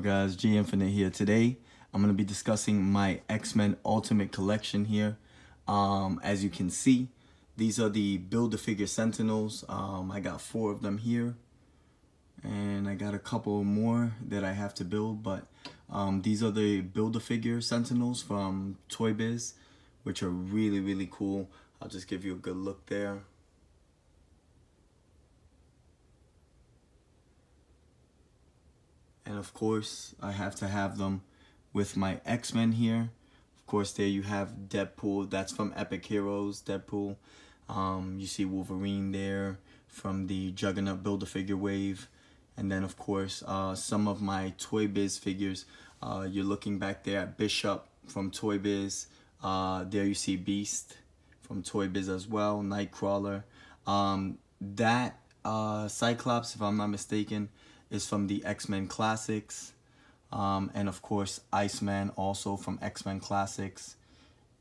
Guys, G Infinite here. Today, I'm going to be discussing my X-Men Ultimate Collection here. Um, as you can see, these are the Build-A-Figure Sentinels. Um, I got four of them here. And I got a couple more that I have to build, but um, these are the Build-A-Figure Sentinels from Toy Biz, which are really, really cool. I'll just give you a good look there. And of course I have to have them with my X-Men here. Of course there you have Deadpool. That's from Epic Heroes Deadpool. Um, you see Wolverine there from the Juggernaut Build-A-Figure wave. And then of course uh, some of my Toy Biz figures. Uh, you're looking back there at Bishop from Toy Biz. Uh, there you see Beast from Toy Biz as well Nightcrawler. Um, that uh, Cyclops if I'm not mistaken is from the X-Men Classics. Um, and of course, Iceman also from X-Men Classics.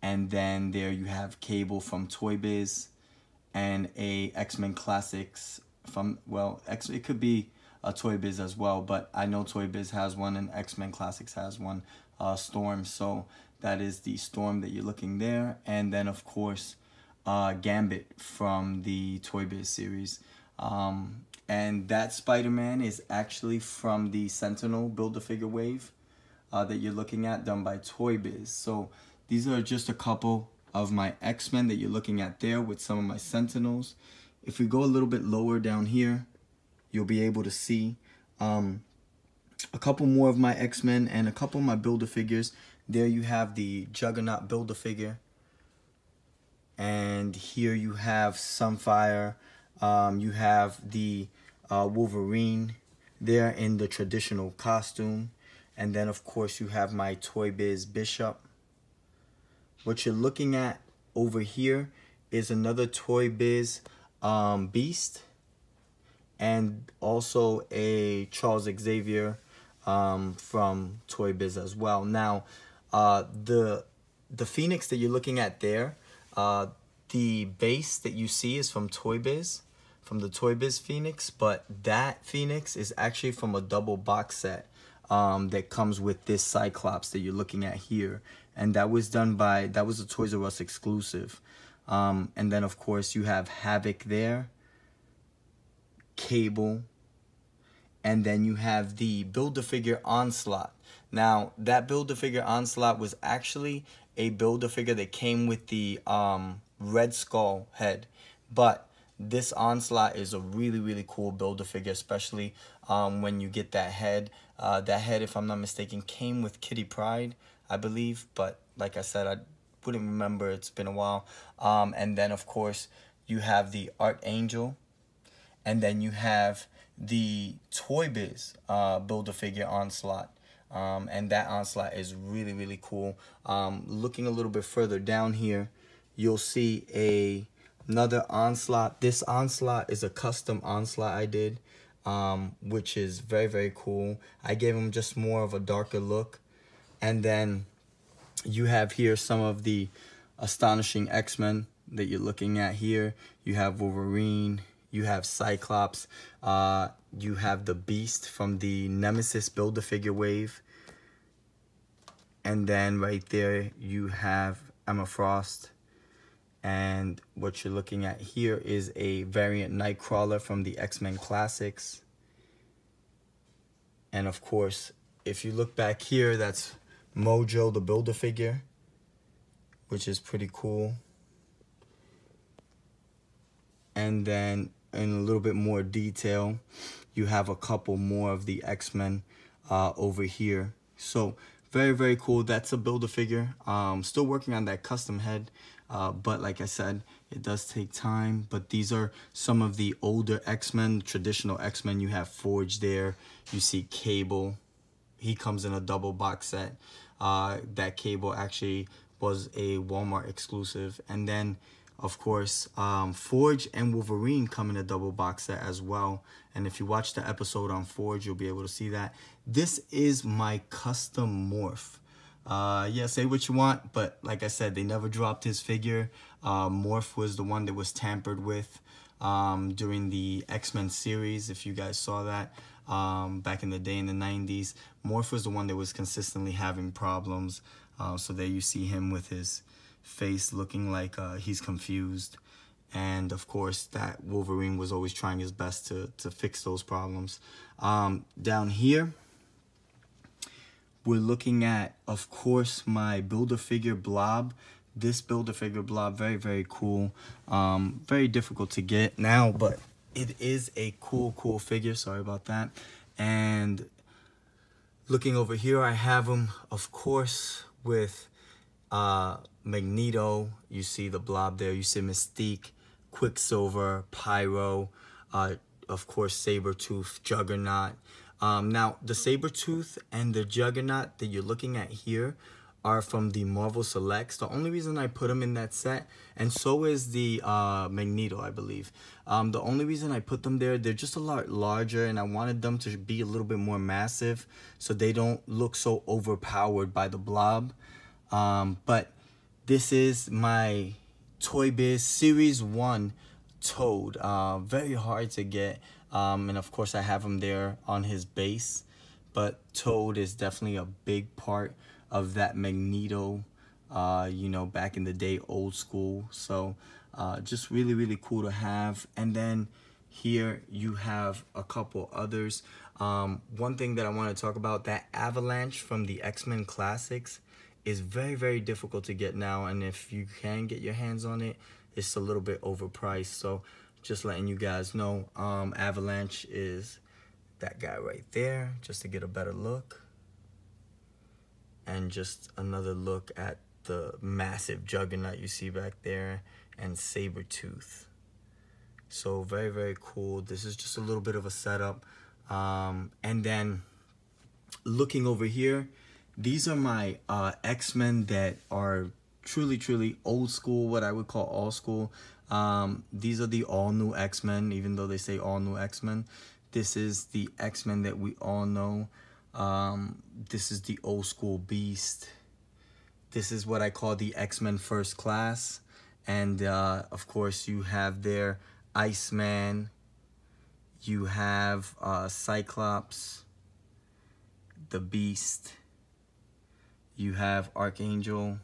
And then there you have Cable from Toy Biz and a X-Men Classics from, well, X it could be a Toy Biz as well, but I know Toy Biz has one and X-Men Classics has one, uh, Storm. So that is the Storm that you're looking there. And then, of course, uh, Gambit from the Toy Biz series. Um, and that Spider-Man is actually from the Sentinel Build-A-Figure wave uh, that you're looking at done by Toy Biz. So these are just a couple of my X-Men that you're looking at there with some of my Sentinels. If we go a little bit lower down here, you'll be able to see um, a couple more of my X-Men and a couple of my Build-A-Figures. There you have the Juggernaut Build-A-Figure. And here you have Sunfire. Um, you have the uh, Wolverine there in the traditional costume. And then, of course, you have my Toy Biz Bishop. What you're looking at over here is another Toy Biz um, Beast. And also a Charles Xavier um, from Toy Biz as well. Now, uh, the the Phoenix that you're looking at there, uh, the base that you see is from Toy Biz from the Toy Biz Phoenix, but that Phoenix is actually from a double box set um, that comes with this Cyclops that you're looking at here. And that was done by, that was a Toys R Us exclusive. Um, and then, of course, you have Havoc there, Cable, and then you have the Build-A-Figure Onslaught. Now, that Build-A-Figure Onslaught was actually a Build-A-Figure that came with the um, Red Skull head. But this onslaught is a really really cool build a figure especially um, when you get that head. Uh, that head if i'm not mistaken came with kitty pryde i believe but like i said i wouldn't remember. It's been a while. Um, and then of course you have the archangel and then you have the toy biz uh, build a figure onslaught. Um, and that onslaught is really really cool. Um, looking a little bit further down here you'll see a another onslaught. This onslaught is a custom onslaught i did um, which is very very cool. I gave him just more of a darker look. And then you have here some of the astonishing x-men that you're looking at here. You have wolverine you have cyclops uh, you have the beast from the nemesis build a figure wave. And then right there you have emma frost and what you're looking at here is a variant Nightcrawler from the X-Men Classics. And of course, if you look back here, that's Mojo the Build-A-Figure, which is pretty cool. And then in a little bit more detail, you have a couple more of the X-Men uh, over here. So very, very cool. That's a Build-A-Figure. Um, still working on that custom head. Uh, but like I said, it does take time. But these are some of the older X-Men, traditional X-Men. You have Forge there. You see Cable. He comes in a double box set. Uh, that Cable actually was a Walmart exclusive. And then, of course, um, Forge and Wolverine come in a double box set as well. And if you watch the episode on Forge, you'll be able to see that. This is my custom morph. Uh, yeah, say what you want, but like I said, they never dropped his figure. Uh, Morph was the one that was tampered with um, during the X-Men series, if you guys saw that. um, back in the day in the 90s. Morph was the one that was consistently having problems. Uh, so there you see him with his face looking like uh, he's confused. And of course, that Wolverine was always trying his best to, to fix those problems. Um, down here, we're looking at, of course, my Build-A-Figure Blob. This Build-A-Figure Blob, very, very cool. Um, very difficult to get now, but it is a cool, cool figure. Sorry about that. And looking over here, I have him, of course, with uh, Magneto. You see the blob there. You see Mystique, Quicksilver, Pyro, uh, of course, Sabretooth, Juggernaut. Um, now, the Sabretooth and the Juggernaut that you're looking at here are from the Marvel Selects. The only reason I put them in that set, and so is the uh, Magneto, I believe. Um, the only reason I put them there, they're just a lot larger, and I wanted them to be a little bit more massive so they don't look so overpowered by the blob. Um, but this is my Toy Biz Series 1 Toad. Uh, very hard to get. Um, and of course, I have him there on his base. But Toad is definitely a big part of that Magneto, uh, you know, back in the day, old school. So uh, just really, really cool to have. And then here you have a couple others. Um, one thing that I want to talk about, that Avalanche from the X-Men Classics is very, very difficult to get now. And if you can get your hands on it, it's a little bit overpriced. So just letting you guys know, um, Avalanche is that guy right there, just to get a better look. And just another look at the massive juggernaut you see back there and saber tooth. So very, very cool. This is just a little bit of a setup. Um, and then looking over here, these are my uh, X-Men that are truly, truly old school, what I would call all school. Um, these are the all new X-Men, even though they say all new X-Men. This is the X-Men that we all know. Um, this is the old school Beast. This is what I call the X-Men First Class. And uh, of course, you have their Iceman. You have uh, Cyclops, the Beast. You have Archangel.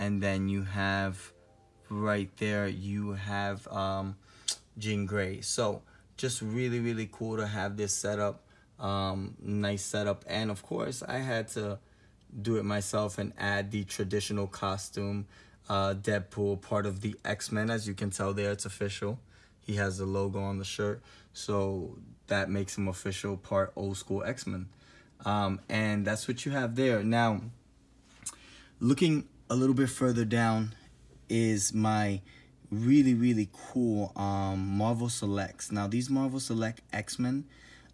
And then you have right there, you have um, Jean Grey. So just really, really cool to have this setup. Um, nice setup. And of course, I had to do it myself and add the traditional costume. Uh, Deadpool, part of the X-Men. As you can tell there, it's official. He has the logo on the shirt. So that makes him official part old school X-Men. Um, and that's what you have there. Now, looking a little bit further down is my really, really cool um, Marvel Selects. Now, these Marvel Select X-Men,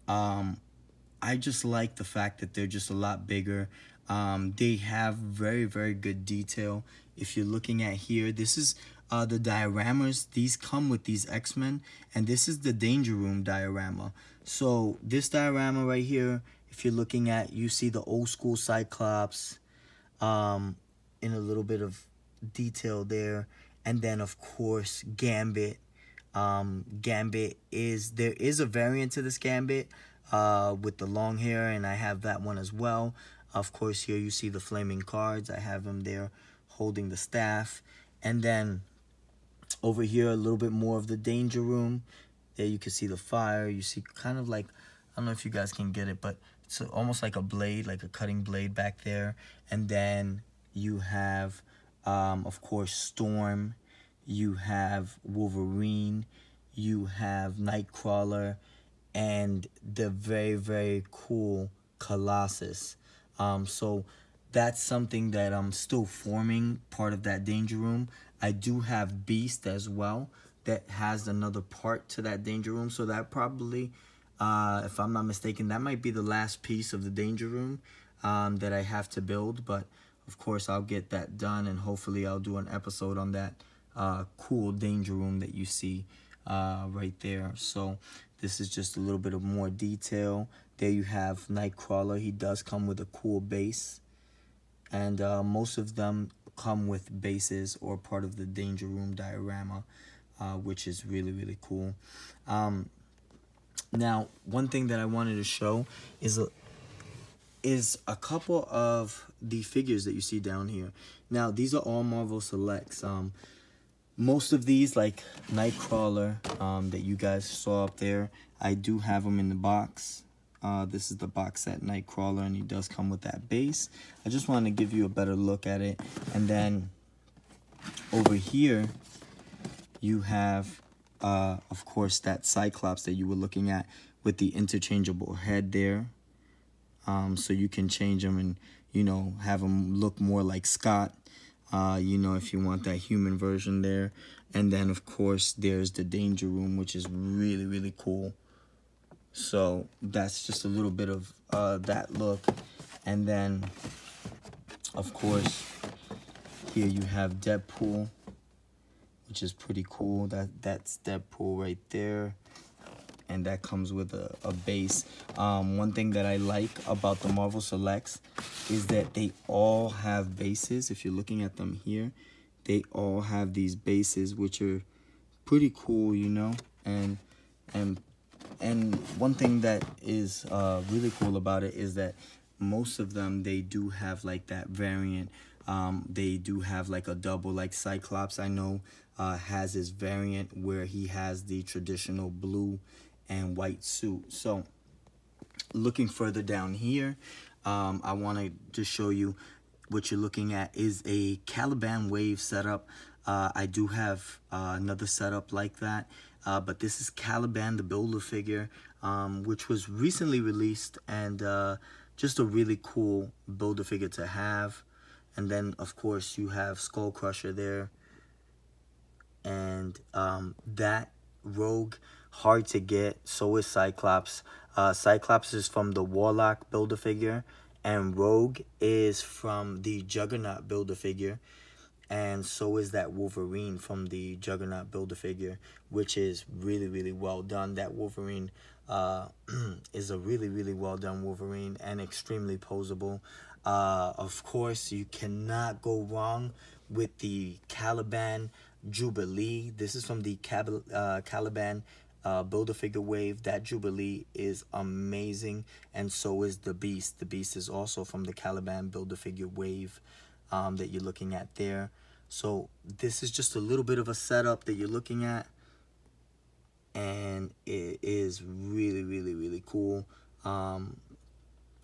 um, I just like the fact that they're just a lot bigger. Um, they have very, very good detail. If you're looking at here, this is uh, the dioramas. These come with these X-Men, and this is the Danger Room diorama. So this diorama right here, if you're looking at, you see the old school Cyclops um, in a little bit of detail there. And then, of course, Gambit. Um, Gambit is, there is a variant to this Gambit uh, with the long hair, and I have that one as well. Of course, here you see the flaming cards. I have him there holding the staff. And then over here, a little bit more of the danger room. There you can see the fire. You see kind of like, I don't know if you guys can get it, but it's almost like a blade, like a cutting blade back there. And then you have, um, of course, Storm. You have Wolverine. You have Nightcrawler. And the very, very cool Colossus. Um, so that's something that I'm still forming, part of that danger room. I do have Beast as well that has another part to that danger room. So that probably, uh, if I'm not mistaken, that might be the last piece of the danger room um, that I have to build. But of course, I'll get that done and hopefully I'll do an episode on that uh, cool danger room that you see uh, right there. So this is just a little bit of more detail. There you have Nightcrawler. He does come with a cool base. And uh, most of them come with bases or part of the Danger Room diorama, uh, which is really, really cool. Um, Now, one thing that I wanted to show is a, is a couple of the figures that you see down here. Now, these are all Marvel Selects. Um, most of these, like Nightcrawler, um, that you guys saw up there, I do have them in the box. Uh, this is the box set Nightcrawler, and he does come with that base. I just wanted to give you a better look at it. And then over here, you have, uh, of course, that Cyclops that you were looking at with the interchangeable head there. Um, so you can change them and, you know, have them look more like Scott. Uh, you know, if you want that human version there. And then, of course, there's the Danger Room, which is really, really cool. So that's just a little bit of uh, that look. And then, of course, here you have Deadpool, which is pretty cool. That That's Deadpool right there. And that comes with a, a base. Um, one thing that I like about the Marvel Selects is that they all have bases. If you're looking at them here, they all have these bases, which are pretty cool, you know? And and and one thing that is uh, really cool about it is that most of them they do have like that variant um, they do have like a double like cyclops i know uh, has his variant where he has the traditional blue and white suit so looking further down here um, i want to show you what you're looking at is a caliban wave setup uh, i do have uh, another setup like that uh, but this is Caliban, the Build-A-Figure, um, which was recently released and uh, just a really cool Build-A-Figure to have. And then, of course, you have Skull Crusher there. And um, that Rogue, hard to get. So is Cyclops. Uh, Cyclops is from the Warlock Build-A-Figure. And Rogue is from the Juggernaut Build-A-Figure and so is that Wolverine from the Juggernaut Build-A-Figure, which is really, really well done. That Wolverine uh, is a really, really well done Wolverine and extremely posable. Uh, of course, you cannot go wrong with the Caliban Jubilee. This is from the Cab uh, Caliban uh, Build-A-Figure wave. That Jubilee is amazing, and so is the Beast. The Beast is also from the Caliban Build-A-Figure wave um, that you're looking at there. So this is just a little bit of a setup that you're looking at. And it is really, really, really cool. Um,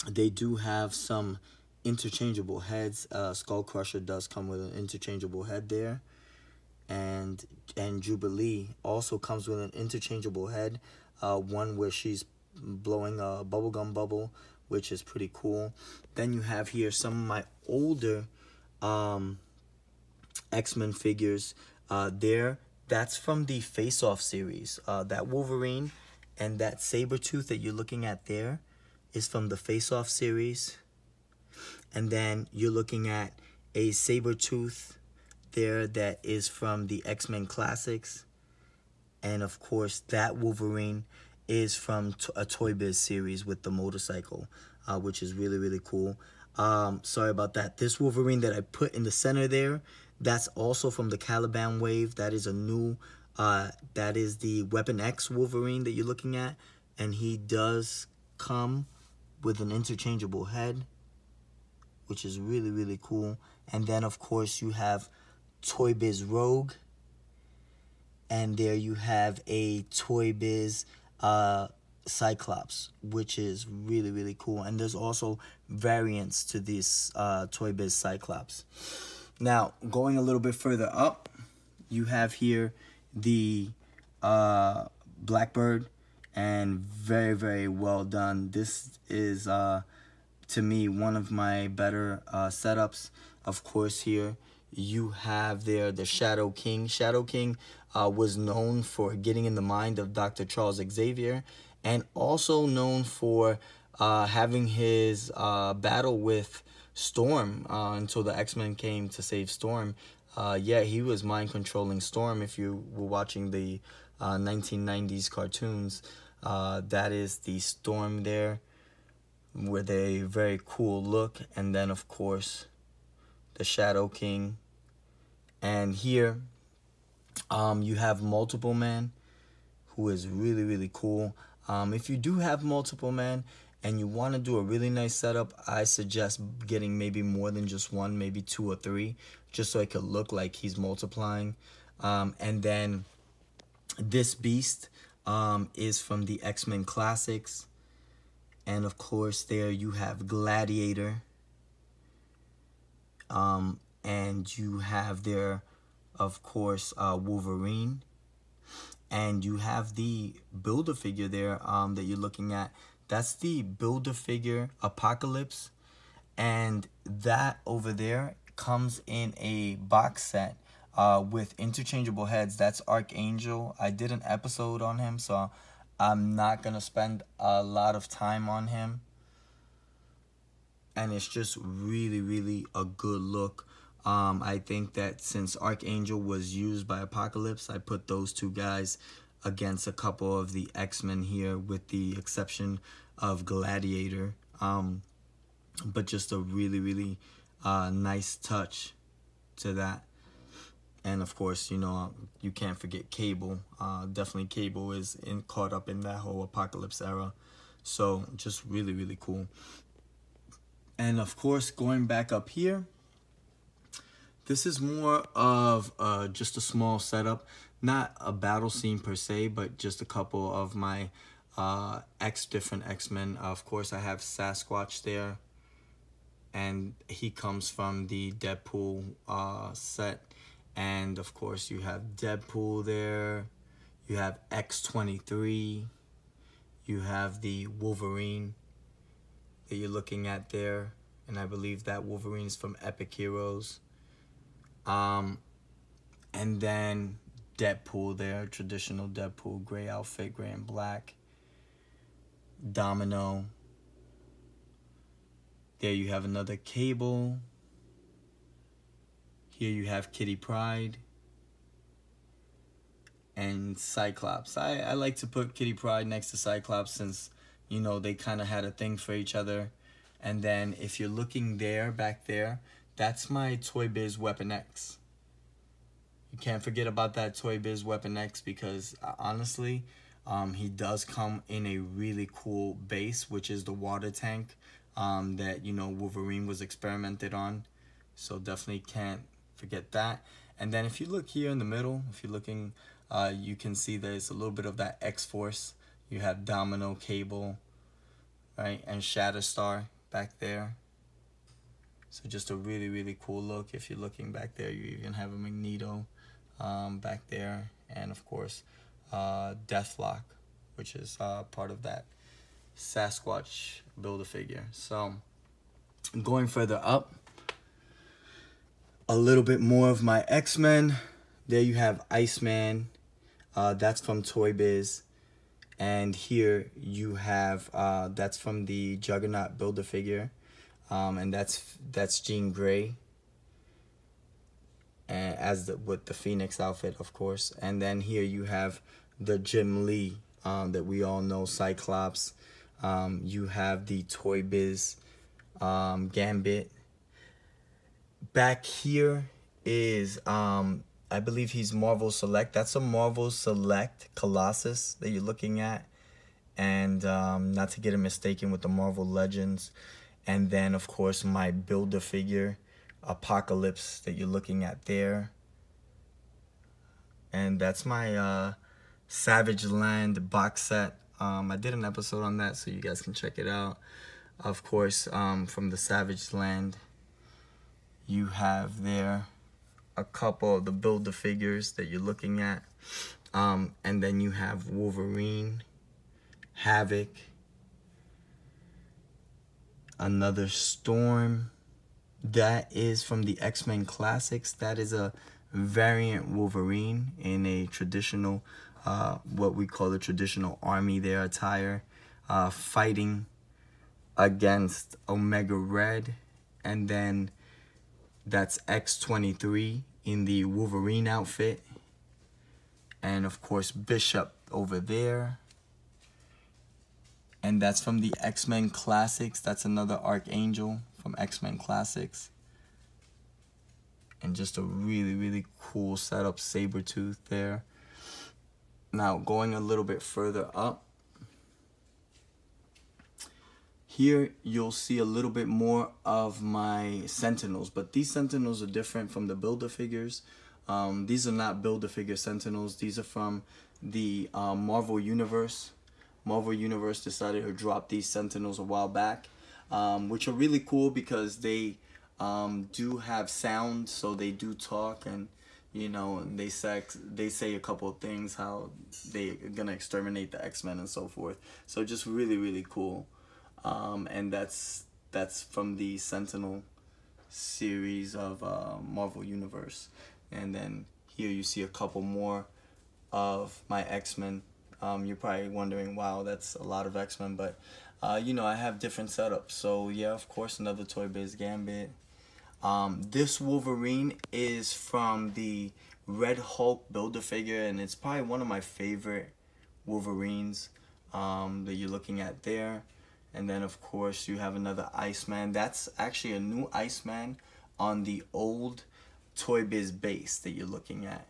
they do have some interchangeable heads. Uh, Skull Crusher does come with an interchangeable head there. And and Jubilee also comes with an interchangeable head. Uh, one where she's blowing a bubblegum bubble, which is pretty cool. Then you have here some of my older um, X-Men figures uh, there. That's from the Face Off series. Uh, that Wolverine and that saber tooth that you're looking at there is from the Face Off series. And then you're looking at a saber tooth there that is from the X-Men Classics. And of course, that Wolverine is from a Toy Biz series with the motorcycle, uh, which is really, really cool. Um, sorry about that. This Wolverine that I put in the center there, that's also from the Caliban wave. That is a new, uh, that is the Weapon X Wolverine that you're looking at. And he does come with an interchangeable head, which is really, really cool. And then, of course, you have Toy Biz Rogue. And there you have a Toy Biz uh, Cyclops, which is really, really cool. And there's also variants to this uh, Toy Biz Cyclops. Now, going a little bit further up, you have here the uh, Blackbird and very, very well done. This is, uh, to me, one of my better uh, setups. Of course, here you have there the Shadow King. Shadow King uh, was known for getting in the mind of Dr. Charles Xavier and also known for uh, having his uh, battle with Storm uh, until the X Men came to save Storm. Uh, yeah, he was mind controlling Storm. If you were watching the 1990s uh, cartoons, that is the Storm there with a very cool look. And then, of course, the Shadow King. And here, um, you have Multiple Man, who is really, really cool. Um, if you do have multiple men and you want to do a really nice setup, I suggest getting maybe more than just one, maybe two or three, just so it could look like he's multiplying. Um, and then this beast um, is from the X-Men Classics. And of course, there you have Gladiator. Um, and you have there, of course, uh, Wolverine. And you have the Build-A-Figure there um, that you're looking at. That's the Build-A-Figure Apocalypse. And that over there comes in a box set uh, with interchangeable heads. That's Archangel. I did an episode on him, so I'm not going to spend a lot of time on him. And it's just really, really a good look. Um, I think that since Archangel was used by Apocalypse, I put those two guys against a couple of the X-Men here with the exception of Gladiator. Um, but just a really, really uh, nice touch to that. And of course, you know, you can't forget Cable. Uh, definitely Cable is in caught up in that whole Apocalypse era. So just really, really cool. And of course, going back up here, this is more of uh, just a small setup, not a battle scene per se, but just a couple of my uh, X different X-Men. Uh, of course, I have Sasquatch there, and he comes from the Deadpool uh, set. And of course, you have Deadpool there, you have X23, you have the Wolverine that you're looking at there, and I believe that Wolverine is from Epic Heroes. Um, and then Deadpool there, traditional Deadpool, gray outfit, gray and black. Domino. There you have another Cable. Here you have Kitty Pryde. And Cyclops. I, I like to put Kitty Pryde next to Cyclops since, you know, they kind of had a thing for each other. And then if you're looking there, back there, that's my Toy Biz Weapon X. You can't forget about that Toy Biz Weapon X because uh, honestly, um, he does come in a really cool base, which is the water tank um, that, you know, Wolverine was experimented on. So definitely can't forget that. And then if you look here in the middle, if you're looking, uh, you can see there's a little bit of that X-Force. You have Domino Cable, right, and Shatterstar back there. So just a really, really cool look. If you're looking back there, you even have a Magneto um, back there. And of course, uh, Deathlok, which is uh, part of that Sasquatch Build-A-Figure. So going further up, a little bit more of my X-Men. There you have Iceman. Uh, that's from Toy Biz. And here you have, uh, that's from the Juggernaut Build-A-Figure um, and that's that's Jean Grey. And as the, with the Phoenix outfit, of course, and then here you have the Jim Lee um, that we all know, Cyclops. Um, you have the Toy Biz um, Gambit. Back here is, um, I believe he's Marvel Select. That's a Marvel Select Colossus that you're looking at. And um, not to get it mistaken with the Marvel Legends. And then, of course, my Build-A-Figure Apocalypse that you're looking at there. And that's my uh, Savage Land box set. Um, I did an episode on that, so you guys can check it out. Of course, um, from the Savage Land, you have there a couple of the Build-A-Figures that you're looking at. Um, and then you have Wolverine, Havoc, another storm that is from the x-men classics. That is a variant wolverine in a traditional uh, what we call the traditional army their attire uh, fighting against omega red. And then that's x23 in the wolverine outfit. And of course bishop over there and that's from the X-Men Classics. That's another Archangel from X-Men Classics. And just a really, really cool setup, Sabretooth there. Now, going a little bit further up, here you'll see a little bit more of my Sentinels, but these Sentinels are different from the Build-A-Figures. Um, these are not Build-A-Figure Sentinels. These are from the uh, Marvel Universe. Marvel Universe decided to drop these Sentinels a while back, um, which are really cool because they um, do have sound, so they do talk and you know they say they say a couple of things how they're gonna exterminate the X-Men and so forth. So just really really cool, um, and that's that's from the Sentinel series of uh, Marvel Universe, and then here you see a couple more of my X-Men. Um, you're probably wondering, wow, that's a lot of X-Men, but uh, you know I have different setups. So yeah, of course another Toy Biz Gambit. Um, this Wolverine is from the Red Hulk Build-A-Figure, and it's probably one of my favorite Wolverines um, that you're looking at there. And then, of course, you have another Iceman. That's actually a new Iceman on the old Toy Biz base that you're looking at.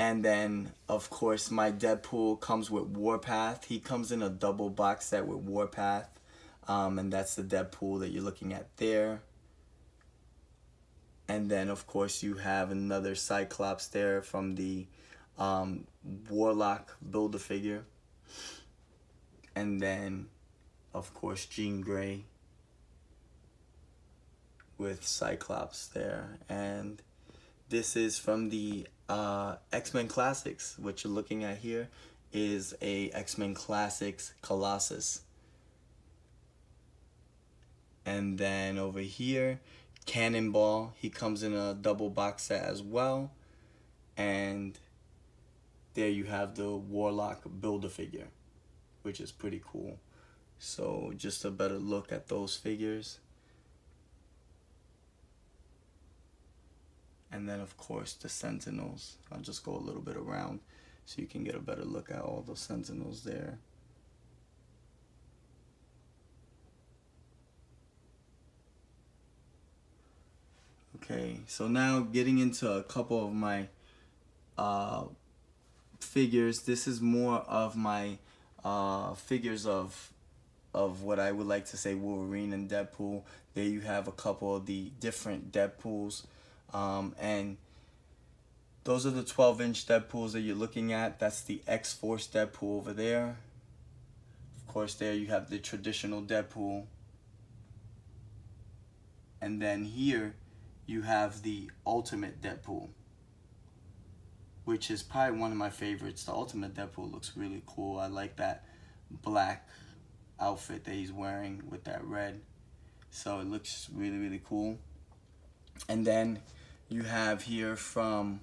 And then, of course, my Deadpool comes with Warpath. He comes in a double box set with Warpath. Um, and that's the Deadpool that you're looking at there. And then, of course, you have another Cyclops there from the um, Warlock Build-A-Figure. And then, of course, Jean Grey with Cyclops there. And this is from the uh, X-Men Classics. What you're looking at here is a X-Men Classics Colossus. And then over here, Cannonball. He comes in a double box set as well. And there you have the Warlock Build-A-Figure, which is pretty cool. So just a better look at those figures. And then of course the Sentinels. I'll just go a little bit around so you can get a better look at all the Sentinels there. Okay, so now getting into a couple of my uh, figures. This is more of my uh, figures of of what I would like to say Wolverine and Deadpool. There you have a couple of the different Deadpools. Um, and those are the 12 inch Deadpools that you're looking at. That's the X-Force Deadpool over there. Of course, there you have the traditional Deadpool. And then here you have the Ultimate Deadpool, which is probably one of my favorites. The Ultimate Deadpool looks really cool. I like that black outfit that he's wearing with that red. So it looks really, really cool. And then you have here from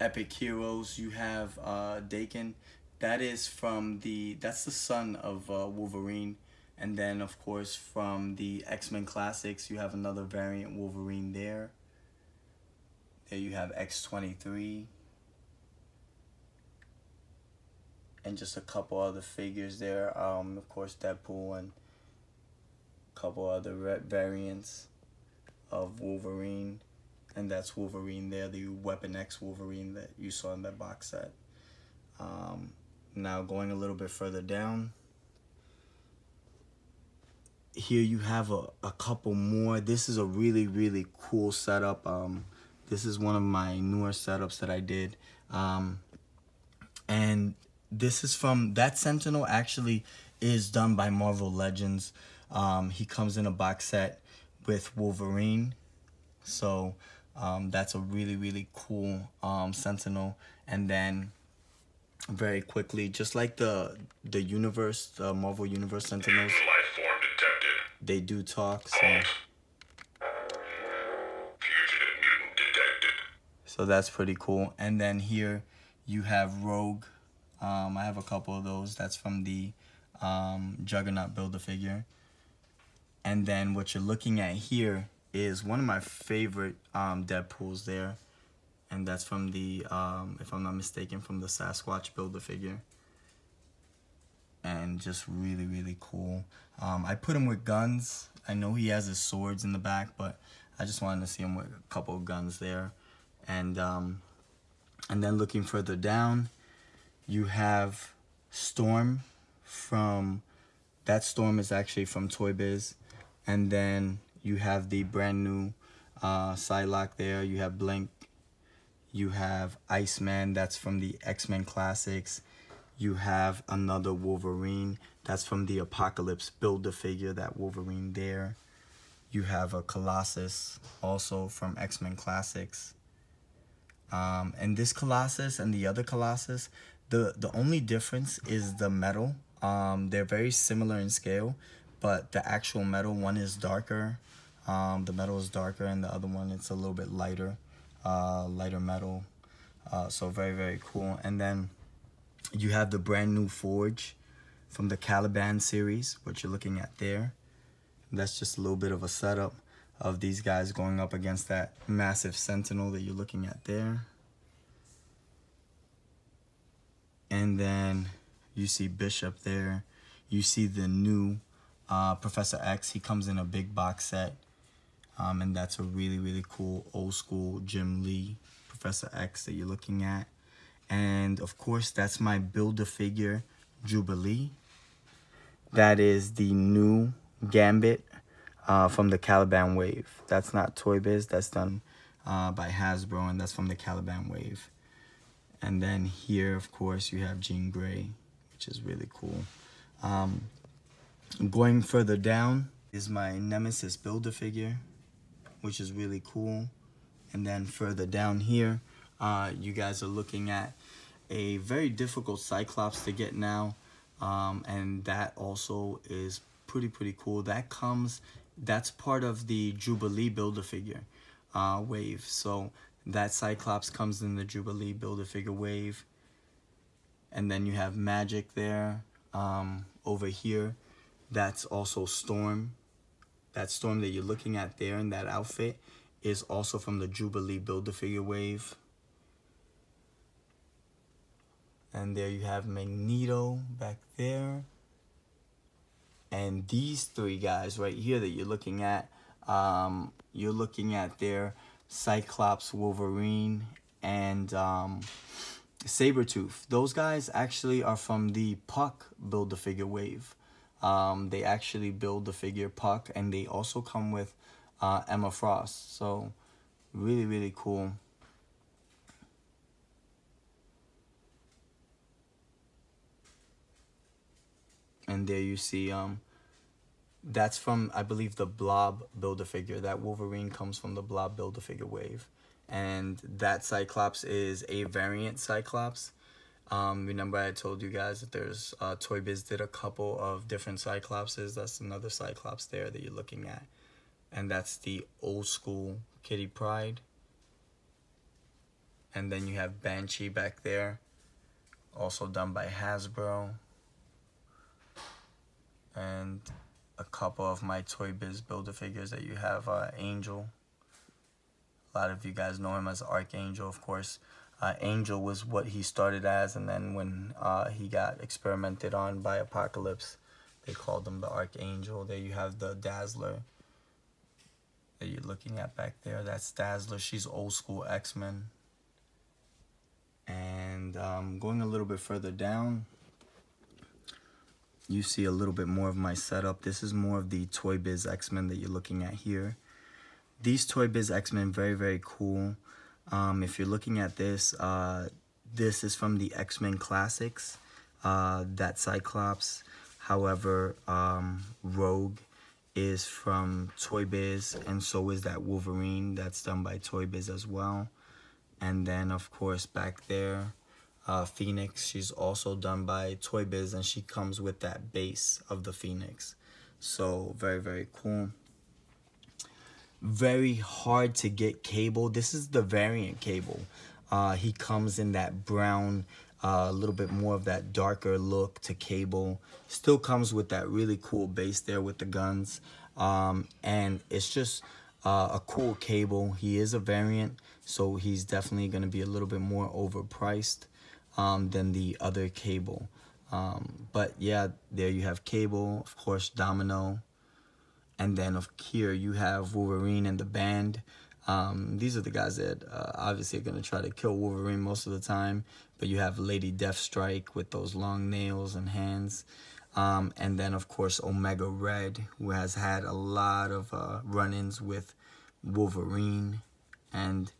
Epic Heroes, you have uh, Daken. That is from the, that's the son of uh, Wolverine. And then, of course, from the X-Men Classics, you have another variant Wolverine there. There you have X23. And just a couple other figures there. Um, of course, Deadpool and a couple other variants of Wolverine. And that's Wolverine there, the Weapon X Wolverine that you saw in that box set. Um, now going a little bit further down. Here you have a, a couple more. This is a really, really cool setup. Um, this is one of my newer setups that I did. Um, and this is from, that Sentinel actually is done by Marvel Legends. Um, he comes in a box set with Wolverine. So um, that's a really, really cool um, Sentinel. And then very quickly, just like the the universe, the Marvel Universe Sentinels, they do talk. So. So that's pretty cool. And then here you have Rogue. Um, I have a couple of those. That's from the um, Juggernaut Build-A-Figure. And then what you're looking at here is one of my favorite um, Deadpools there. And that's from the, um, if I'm not mistaken, from the Sasquatch Build-A-Figure. And just really, really cool. Um, I put him with guns. I know he has his swords in the back, but I just wanted to see him with a couple of guns there and um, and then looking further down you have Storm from that Storm is actually from Toy Biz. And then you have the brand new uh, Psylocke there. You have Blink. You have Iceman. That's from the X-Men Classics. You have another Wolverine. That's from the Apocalypse Build-A-Figure, that Wolverine there. You have a Colossus, also from X-Men Classics. Um, and this Colossus and the other Colossus, the, the only difference is the metal. Um, they're very similar in scale, but the actual metal, one is darker. Um, the metal is darker and the other one, it's a little bit lighter, uh, lighter metal. Uh, so very, very cool. And then you have the brand new Forge from the Caliban series, what you're looking at there. That's just a little bit of a setup of these guys going up against that massive Sentinel that you're looking at there. And then you see Bishop there. You see the new uh, Professor X. He comes in a big box set. Um, and that's a really, really cool old school Jim Lee Professor X that you're looking at. And of course, that's my Build-A-Figure Jubilee. That is the new Gambit uh, from the Caliban Wave. That's not Toy Biz, that's done uh, by Hasbro, and that's from the Caliban Wave. And then here, of course, you have Jean Grey, which is really cool. Um, going further down is my Nemesis Build-A-Figure, which is really cool. And then further down here, uh, you guys are looking at a very difficult Cyclops to get now. Um, and that also is pretty, pretty cool. That comes that's part of the Jubilee Build-A-Figure uh, wave. So that Cyclops comes in the Jubilee Build-A-Figure wave. And then you have Magik there um, over here. That's also Storm. That Storm that you're looking at there in that outfit is also from the Jubilee Build-A-Figure wave. And there you have Magneto back there. And these three guys right here that you're looking at, um, you're looking at their Cyclops, Wolverine, and um, Sabretooth. Those guys actually are from the Puck Build-A-Figure wave. Um, they actually build the figure Puck, and they also come with uh, Emma Frost. So, really, really cool. and there you see um that's from I believe the Blob Build-A-Figure. That Wolverine comes from the Blob Build-A-Figure wave, and that Cyclops is a variant Cyclops. Um, remember I told you guys that there's uh, Toy Biz did a couple of different Cyclopses. That's another Cyclops there that you're looking at, and that's the old school Kitty Pryde. And then you have Banshee back there, also done by Hasbro and a couple of my Toy Biz Build-A-Figures that you have uh, Angel. A lot of you guys know him as Archangel, of course. Uh, Angel was what he started as, and then when uh, he got experimented on by Apocalypse, they called him the Archangel. There you have the Dazzler that you're looking at back there. That's Dazzler. She's old school X-Men. And um, going a little bit further down, you see a little bit more of my setup. This is more of the Toy Biz X-Men that you're looking at here. These Toy Biz X-Men, very, very cool. Um, if you're looking at this, uh, this is from the X-Men Classics, uh, that Cyclops. However, um, Rogue is from Toy Biz, and so is that Wolverine. That's done by Toy Biz as well. And then, of course, back there, uh, Phoenix. She's also done by Toy Biz and she comes with that base of the Phoenix. So very, very cool. Very hard to get cable. This is the variant cable. Uh, he comes in that brown, uh, a uh, little bit more of that darker look to cable. Still comes with that really cool base there with the guns. Um, and it's just uh, a cool cable. He is a variant, so he's definitely going to be a little bit more overpriced um, than the other cable. Um, but yeah, there you have Cable, of course, Domino. And then of here you have Wolverine and the band. Um, these are the guys that uh, obviously are going to try to kill Wolverine most of the time. But you have Lady Deathstrike with those long nails and hands. Um, and then, of course, Omega Red, who has had a lot of uh, run-ins with Wolverine and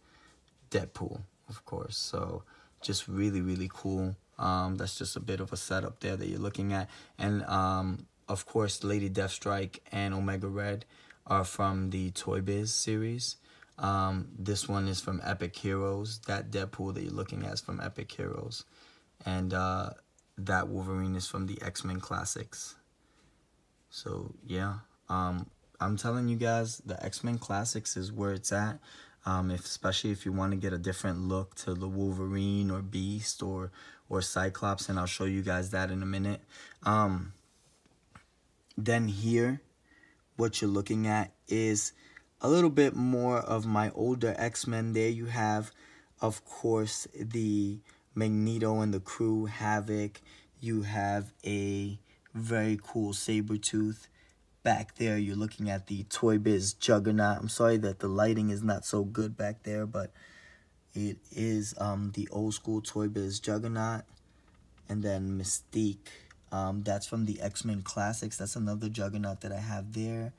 Deadpool, of course. So just really, really cool. Um, that's just a bit of a setup there that you're looking at. And, um, of course, Lady Deathstrike and Omega Red are from the Toy Biz series. Um, this one is from Epic Heroes. That Deadpool that you're looking at is from Epic Heroes. And uh, that Wolverine is from the X-Men Classics. So, yeah. Um, I'm telling you guys, the X-Men Classics is where it's at. Um, if, especially if you want to get a different look to the Wolverine or Beast or or Cyclops, and I'll show you guys that in a minute. Um, then here, what you're looking at is a little bit more of my older X-Men. There you have, of course, the Magneto and the crew, Havoc. You have a very cool Sabretooth Back there, you're looking at the Toy Biz Juggernaut. I'm sorry that the lighting is not so good back there, but it is um, the old school Toy Biz Juggernaut. And then Mystique. Um, that's from the X-Men Classics. That's another Juggernaut that I have there.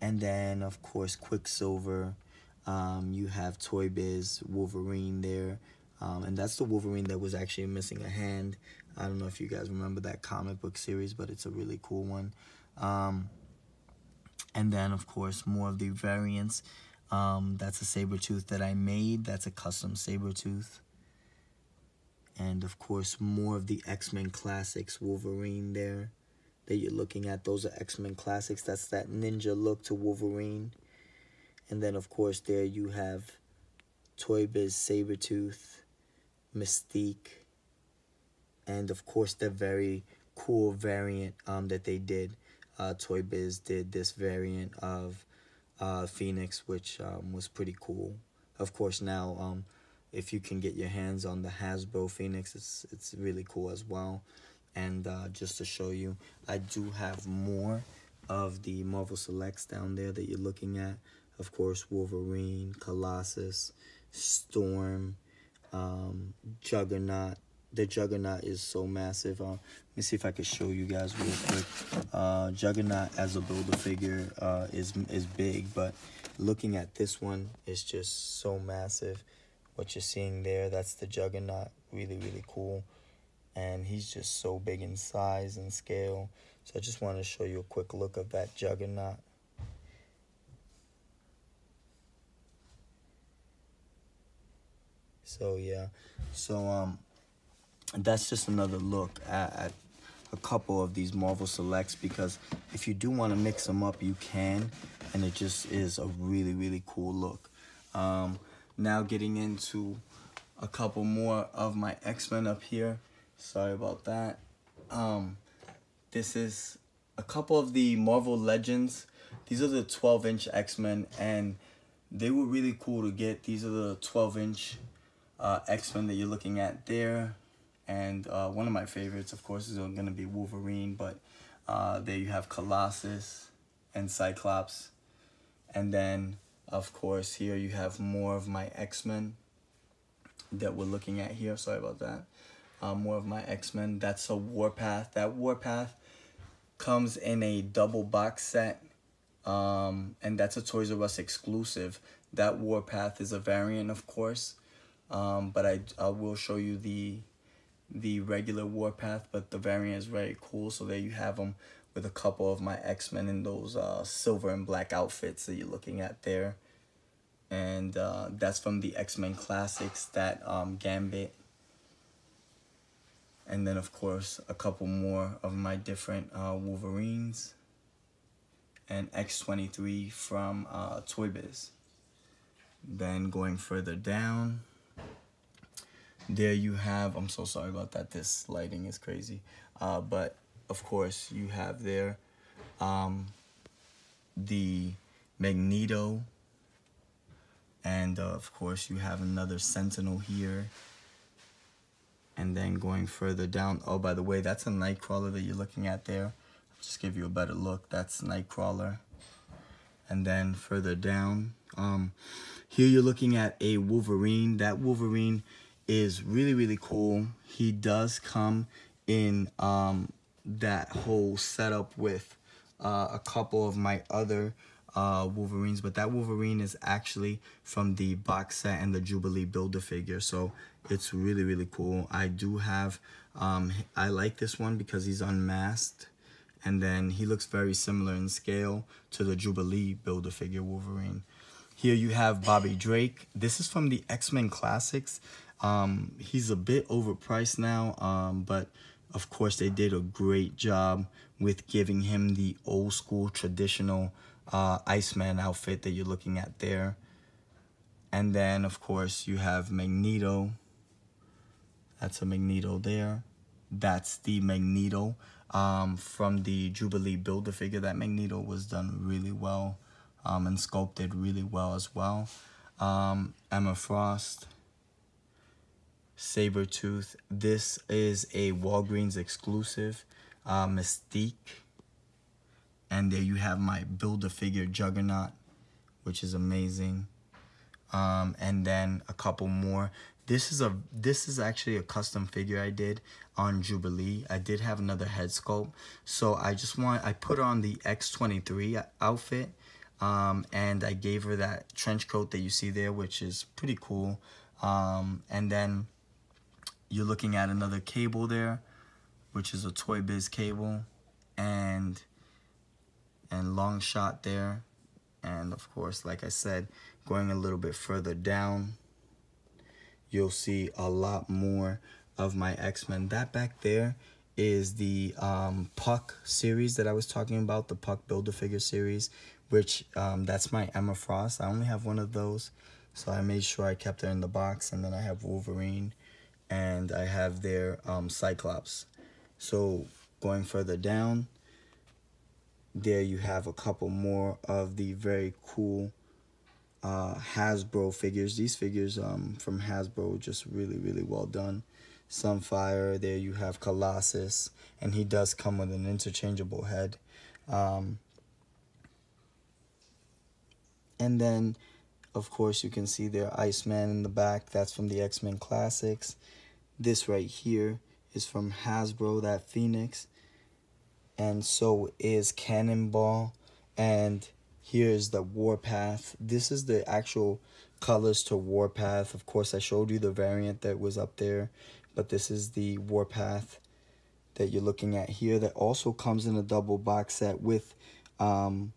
And then, of course, Quicksilver. Um, you have Toy Biz Wolverine there. Um, and that's the Wolverine that was actually missing a hand. I don't know if you guys remember that comic book series, but it's a really cool one. Um, and then, of course, more of the variants. Um, that's a Sabretooth that I made. That's a custom Sabretooth. And, of course, more of the X-Men Classics Wolverine there that you're looking at. Those are X-Men Classics. That's that ninja look to Wolverine. And then, of course, there you have Toy Biz Sabretooth, Mystique, and, of course, the very cool variant um, that they did. Uh, Toy Biz did this variant of uh, Phoenix, which um, was pretty cool. Of course, now um, if you can get your hands on the Hasbro Phoenix, it's it's really cool as well. And uh, just to show you, I do have more of the Marvel Selects down there that you're looking at. Of course, Wolverine, Colossus, Storm, um, Juggernaut. The Juggernaut is so massive. Uh, let me see if I can show you guys real quick. Uh, Juggernaut as a Build-A-Figure uh, is, is big, but looking at this one is just so massive. What you're seeing there, that's the Juggernaut. Really, really cool and he's just so big in size and scale. So I just want to show you a quick look of that juggernaut. So yeah, so um, that's just another look at, at a couple of these Marvel Selects because if you do want to mix them up, you can, and it just is a really, really cool look. Um, now getting into a couple more of my X-Men up here. Sorry about that. Um, this is a couple of the Marvel Legends. These are the 12 inch X-Men and they were really cool to get. These are the 12 inch uh, X-Men that you're looking at there. And uh, one of my favorites, of course, is going to be Wolverine. But uh, there you have Colossus and Cyclops. And then, of course, here you have more of my X-Men that we're looking at here. Sorry about that um, more of my X-Men. That's a Warpath. That Warpath comes in a double box set, um, and that's a Toys R Us exclusive. That Warpath is a variant, of course, um, but I, I will show you the the regular Warpath, but the variant is very cool. So there you have them with a couple of my X-Men in those uh, silver and black outfits that you're looking at there. And uh, that's from the X-Men Classics, that um, Gambit and then of course a couple more of my different uh, Wolverines and X23 from uh, Toy Biz. Then going further down, there you have, I'm so sorry about that, this lighting is crazy. Uh, but of course you have there um, the Magneto and uh, of course you have another Sentinel here. And then going further down oh by the way that's a nightcrawler that you're looking at there. I'll just give you a better look. That's nightcrawler. And then further down um here you're looking at a wolverine. That wolverine is really really cool. He does come in um that whole setup with uh, a couple of my other uh, Wolverines, but that Wolverine is actually from the box set and the Jubilee Build-A-Figure, so it's really, really cool. I do have, um, I like this one because he's unmasked, and then he looks very similar in scale to the Jubilee Build-A-Figure Wolverine. Here you have Bobby Drake. This is from the X-Men Classics. Um, he's a bit overpriced now, um, but of course they did a great job with giving him the old school traditional uh, Iceman outfit that you're looking at there. And then, of course, you have Magneto. That's a Magneto there. That's the Magneto um, from the Jubilee Build-A-Figure. That Magneto was done really well um, and sculpted really well as well. Um, Emma Frost. Sabretooth. This is a Walgreens exclusive. Uh, Mystique. And there you have my Build-A-Figure Juggernaut, which is amazing. Um, and then a couple more. This is a this is actually a custom figure I did on Jubilee. I did have another head sculpt, so I just want I put on the X23 outfit, um, and I gave her that trench coat that you see there, which is pretty cool. Um, and then you're looking at another cable there, which is a Toy Biz cable, and and Longshot there and of course like I said going a little bit further down you'll see a lot more of my X-Men. That back there is the um, Puck series that I was talking about the Puck Build-A-Figure series which um, that's my Emma Frost. I only have one of those so I made sure I kept her in the box and then I have Wolverine and I have their um, Cyclops so going further down there you have a couple more of the very cool uh, Hasbro figures. These figures um, from Hasbro just really, really well done. Sunfire, there you have Colossus, and he does come with an interchangeable head. Um, and then, of course, you can see there Iceman in the back. That's from the X-Men Classics. This right here is from Hasbro, that Phoenix and so is Cannonball. And here's the Warpath. This is the actual colors to Warpath. Of course, I showed you the variant that was up there, but this is the Warpath that you're looking at here that also comes in a double box set with um,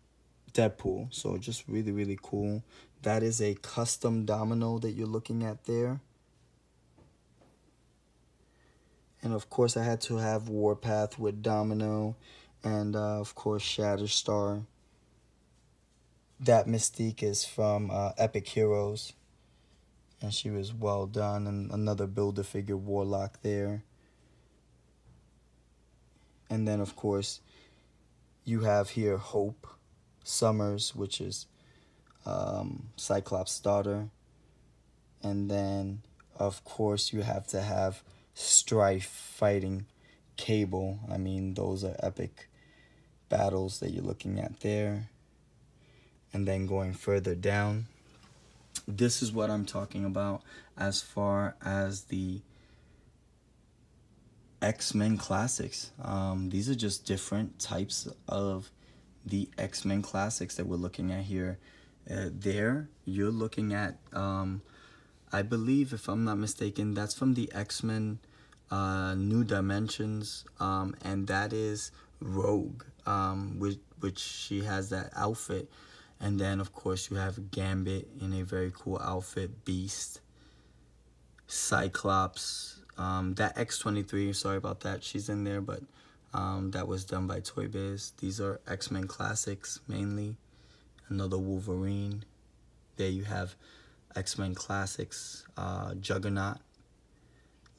Deadpool. So just really, really cool. That is a custom domino that you're looking at there. And of course, I had to have Warpath with Domino and uh, of course Shatterstar. That Mystique is from uh, Epic Heroes, and she was well done. And another Build-A-Figure Warlock there. And then, of course, you have here Hope Summers, which is um, Cyclops' daughter. And then, of course, you have to have Strife fighting Cable. I mean, those are epic battles that you're looking at there. And then going further down, this is what I'm talking about as far as the X-Men classics. Um, these are just different types of the X-Men classics that we're looking at here. Uh, there, you're looking at, um, I believe, if I'm not mistaken, that's from the X-Men uh, New Dimensions, um, and that is Rogue, um, which, which she has that outfit. And then, of course, you have Gambit in a very cool outfit, Beast, Cyclops, um, that X-23, sorry about that, she's in there, but um, that was done by Toy Biz. These are X-Men classics, mainly. Another Wolverine. There you have X-Men classics, uh, Juggernaut,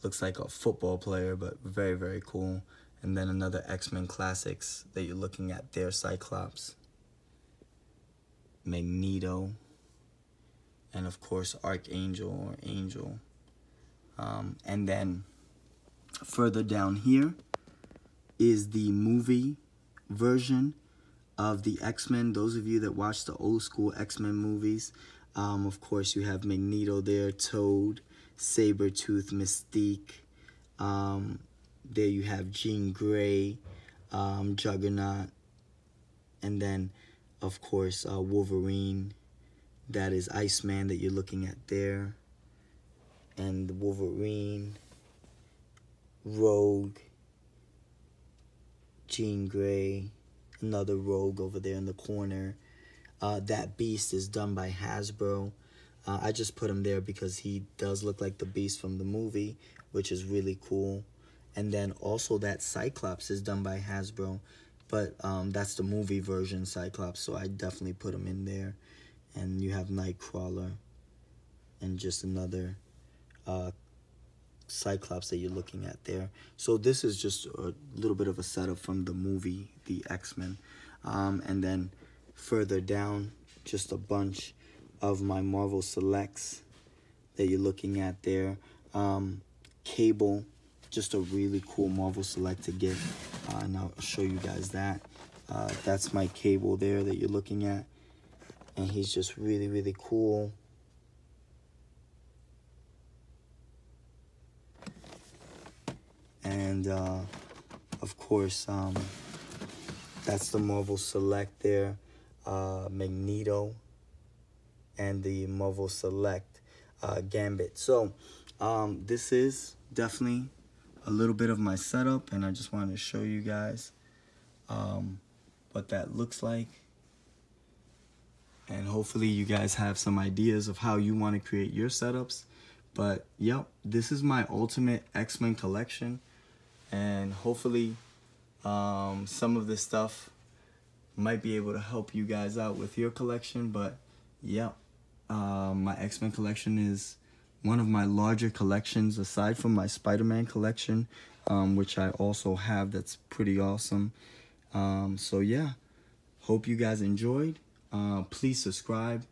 looks like a football player, but very, very cool. And then another X-Men Classics that you're looking at there, Cyclops, Magneto, and of course Archangel or Angel. Um, and then further down here is the movie version of the X-Men. Those of you that watch the old school X-Men movies, um, of course you have Magneto there, Toad, Sabretooth, Mystique. Um, there you have Jean Grey, um, Juggernaut, and then, of course, uh, Wolverine. That is Iceman that you're looking at there. And Wolverine, Rogue, Jean Grey, another Rogue over there in the corner. Uh, that Beast is done by Hasbro. Uh, I just put him there because he does look like the Beast from the movie, which is really cool. And then also that Cyclops is done by Hasbro, but um, that's the movie version Cyclops, so I definitely put him in there. And you have Nightcrawler and just another uh, Cyclops that you're looking at there. So this is just a little bit of a setup from the movie, the X-Men. Um, and then further down, just a bunch of my Marvel Selects that you're looking at there. Um, Cable, just a really cool Marvel Select to get, uh, and I'll show you guys that. Uh, that's my Cable there that you're looking at, and he's just really, really cool. And, uh, of course, um, that's the Marvel Select there. Uh, Magneto and the Marvel Select uh, Gambit. So um, this is definitely a little bit of my setup and I just wanted to show you guys um, what that looks like. And hopefully you guys have some ideas of how you want to create your setups. But yep, this is my ultimate X-Men collection. And hopefully um, some of this stuff might be able to help you guys out with your collection. But yeah, um, my X-Men collection is one of my larger collections aside from my Spider-Man collection, um, which I also have that's pretty awesome. Um, so yeah, hope you guys enjoyed. Uh, please subscribe,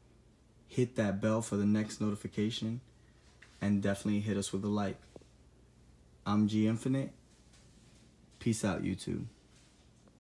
hit that bell for the next notification, and definitely hit us with a like. I'm G Infinite. Peace out, YouTube.